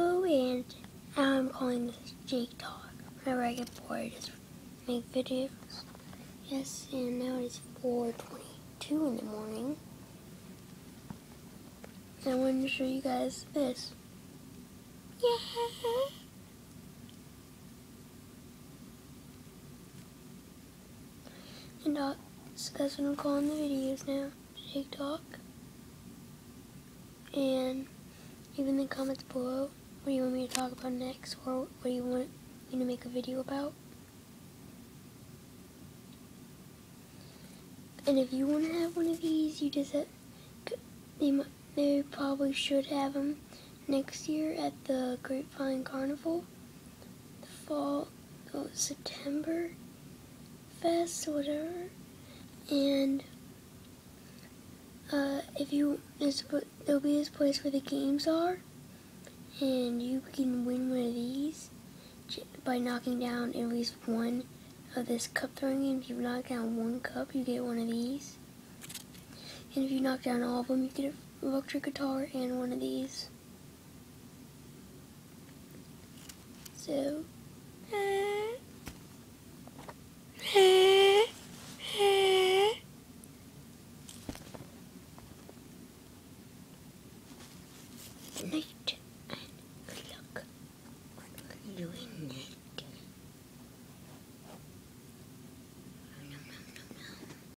Polo, and I'm calling this Jake Talk. Whenever I get bored, I just make videos. Yes, and now it is 4.22 in the morning. I wanted to show you guys this. Yeah! And uh, so that's what I'm calling the videos now. Jake Talk. And leave in the comments below what do you want me to talk about next or what do you want me to make a video about. And if you want to have one of these, you just have, they, they probably should have them next year at the Grapevine Carnival, the fall, oh, September fest, whatever. And uh, if you, there'll be this place where the games are, and you can win one of these by knocking down at least one of this cup throwing game. If you knock down one cup, you get one of these. And if you knock down all of them, you get an electric guitar and one of these. So, night doing it.